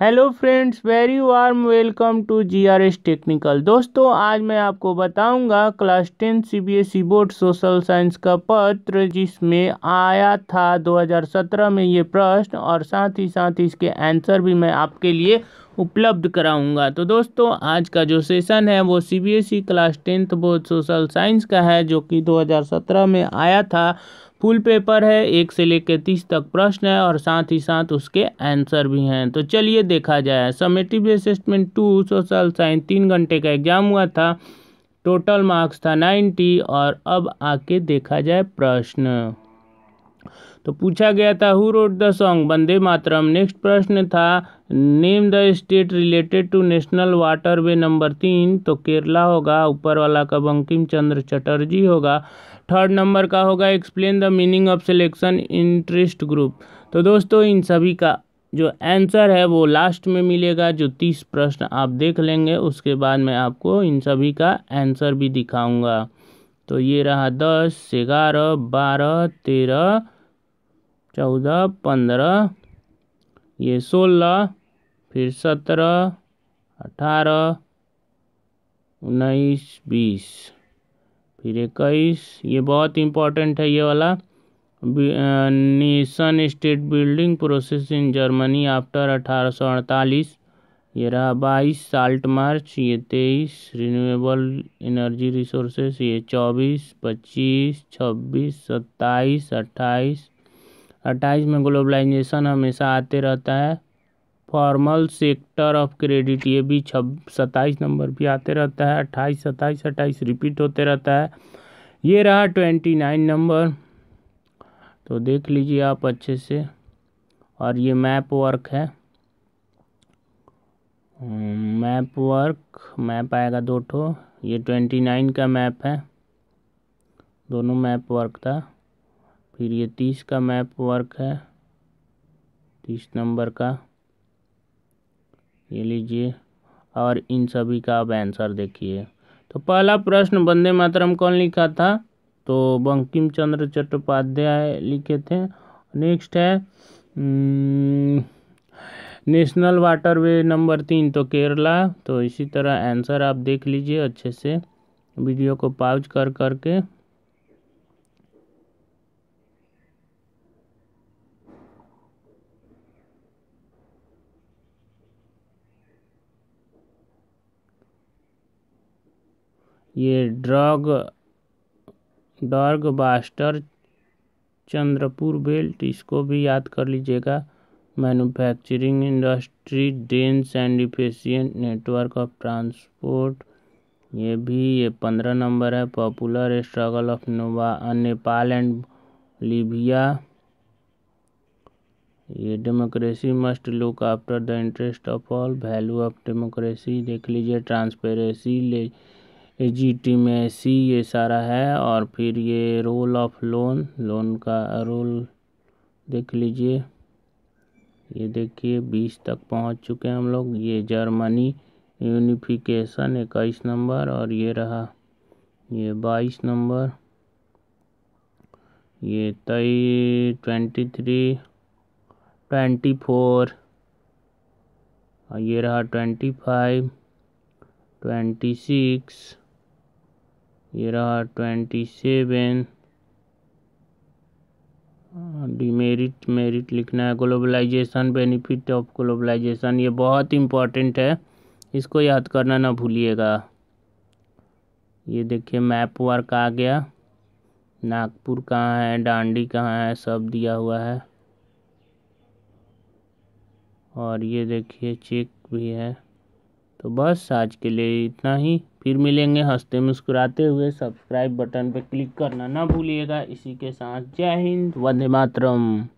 Hello friends very warm welcome to GRS technical दोस्तों, आज मैं आपको बताऊँगा class ten CBSE board social science का पत्र जिसमें आया था 2017 में ये प्रश्न और साथ ही साथ इसके आंसर भी मैं आपके लिए उपलब्ध कराऊँगा। तो दोस्तों, आज का जो सेशन है, वो CBSE class tenth board social science का है, जो कि 2017 में आया था। फुल पेपर है, एक से लेकर तीस तक प्रश्न है और साथ ही साथ उसके आंसर भी हैं। तो चलिए देखा जाए। Summative assessment two social science तीन घंटे का एग्ज़ाम हुआ था। टोटल मार्क्स था नाइन्टी और अब आके देखा जाए प्रश्न। तो पूछा गया था who wrote the song Vande Mataram. Next प्रश्न था name the state related to national waterway number तीन तो केरला होगा, ऊपर वाला का बंकिम चंद्र चटर्जी होगा, थर्ड नंबर का होगा explain the meaning of selection interest group तो दोस्तों, इन सभी का जो आंसर है, वो लास्ट में मिलेगा, जो तीस प्रश्न आप देख लेंगे, उसके बाद मैं आपको इन सभी का आंसर भी दिखाऊँगा। तो ये रहा दस, ग्यारह, बारह, तेरह चौदह, पंद्रह, ये सोलह, फिर सत्रह, अठारह, उन्नीस, बीस, फिर इक्कीस, ये बहुत इम्पोर्टेंट है ये वाला। Nation state building process in Germany after अठारह सौ अड़तालीस, ये रहा बाईस साल्ट मार्च ये तेईस रिन्यूएबल एनर्जी रिसोर्सेस ये चौबीस, पच्चीस, छब्बीस, सत्ताईस, अट्ठाईस अट्ठाईस में ग्लोबलाइजेशन हमेशा आते रहता है। फॉर्मल सेक्टर ऑफ़ क्रेडिट ये भी छब सत्ताईस नंबर भी आते रहता है। अट्ठाईस सत्ताईस अट्ठाईस रिपीट होते रहता है। ये रहा ट्वेंटी नाइन नंबर तो देख लीजिए आप अच्छे से। और ये मैप वर्क है। मैप वर्क मैप आएगा दो ठो। ये ट्वेंटी नाइन का मैप है। दोनों मैप वर्क था। फिर ये तीस का मैप वर्क है। तीस नंबर का। ये लीजिए। और इन सभी का अब आंसर देखिए। तो पहला प्रश्न, वंदे मातरम कौन लिखा था? तो बंकिम चंद्र चट्टोपाध्याय लिखे थे। नेक्स्ट है नेशनल वाटरवे नंबर तीन तो केरला। तो इसी तरह आंसर आप देख लीजिए अच्छे से। वीडियो को पाउज कर, करके। ये ड्रग, डर्ग बास्टर चंद्रपुर बेल्ट, इसको भी याद कर लीजिएगा। Manufacturing industry, dense and efficient network of transport. ये भी, ये पंद्रह नंबर है, पॉपुलर स्ट्रगल ऑफ़ नोवा, नेपाल एंड लीबिया। ये democracy must look after the interest of all, value of democracy. देख लीजिए, ट्रांसपेरेंसी ले सी ये सारा है और फिर ये रोल ऑफ़ लोन लोन का रोल देख लीजिए। ये देखिए, बीस तक पहुँच चुके हैं हम लोग। ये जर्मनी यूनिफिकेशन इक्कीस नंबर और ये रहा, ये बाईस नंबर। ये तई ट्वेंटी थ्री ट्वेंटी फोर और ये रहा ट्वेंटी फाइव ट्वेंटी सिक्स ये रहा ट्वेंटी सेवन डिमेरिट मेरिट लिखना है। ग्लोबलाइजेशन बेनिफिट ऑफ़ ग्लोबलाइजेशन ये बहुत इम्पोर्टेंट है। इसको याद करना ना भूलिएगा। ये देखिए मैप वर्क आ गया। नागपुर कहाँ है? डांडी कहाँ है? सब दिया हुआ है। और ये देखिए चेक भी है। तो बस आज के लिए इतना ही। फिर मिलेंगे हँसते मुस्कुराते हुए। सब्सक्राइब बटन पर क्लिक करना ना भूलिएगा। इसी के साथ जय हिंद। वंदे मातरम।